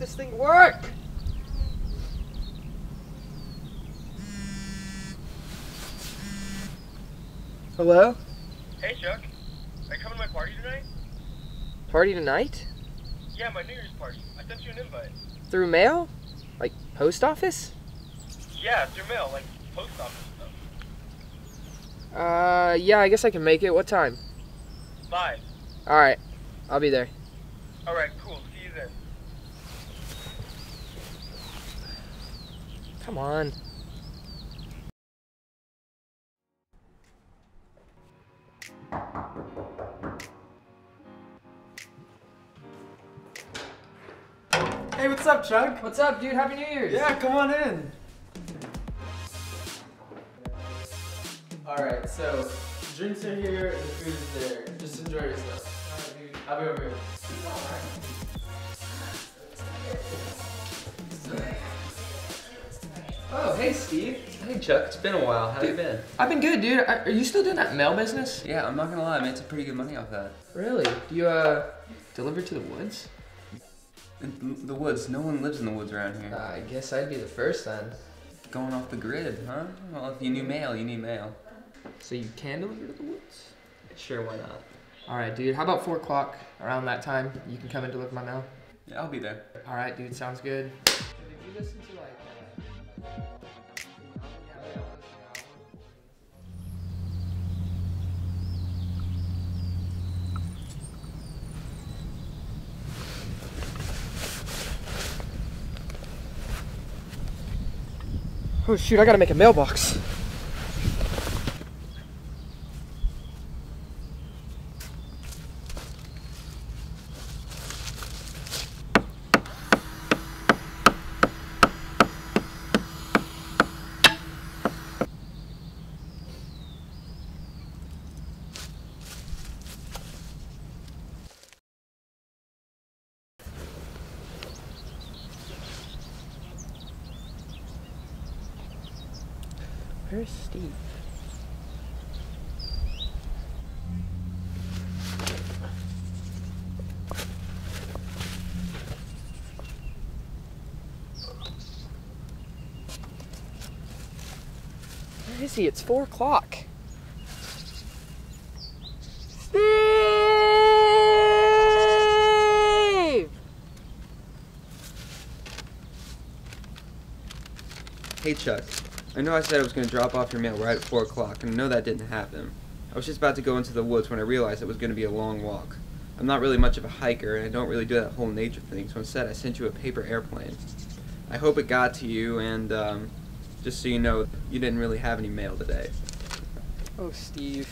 this thing work? Hello? Hey Chuck, are you coming to my party tonight? Party tonight? Yeah, my New Year's party. I sent you an invite. Through mail? Like post office? Yeah, through mail, like post office stuff. Uh, yeah, I guess I can make it. What time? Five. Alright, I'll be there. Alright, cool. See you then. Come on. Hey, what's up, Chuck? What's up, dude? Happy New Year's! Yeah, come on in. Alright, so drinks are here and the food is there. Just enjoy yourself. Alright, dude. I'll be over here. Oh, hey, Steve. Hey Chuck, it's been a while. How you been? I've been good, dude. Are are you still doing that mail business? Yeah, I'm not gonna lie, I made some pretty good money off that. Really? Do you, uh, deliver to the woods? In the woods, no one lives in the woods around here. I guess I'd be the first then. Going off the grid, huh? Well, if you need mail, you need mail. So you can deliver to the woods? Sure, why not? Alright, dude. How about 4 o'clock? Around that time, you can come and deliver my mail? Yeah, I'll be there. Alright, dude. Sounds good. Oh shoot, I gotta make a mailbox. Where's Steve? Where is he? It's four o'clock. Steve! Hey Chuck, I know I said I was going to drop off your mail right at 4 o'clock, and I know that didn't happen. I was just about to go into the woods when I realized it was going to be a long walk. I'm not really much of a hiker, and I don't really do that whole nature thing, so instead I sent you a paper airplane. I hope it got to you, and um, just so you know, you didn't really have any mail today. Oh, Steve.